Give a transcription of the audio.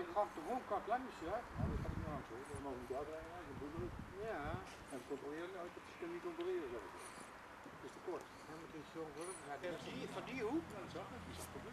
Ik gaf de gewoon kort langs, ja. Dat gaat niet aan zo. Dat mogen niet uitrijden, dat is een Ja. En controleren, dat is niet controleren, zeg ik. Dat is te kort. Dan moet je zo worden. Van die hoek, dan zag ik.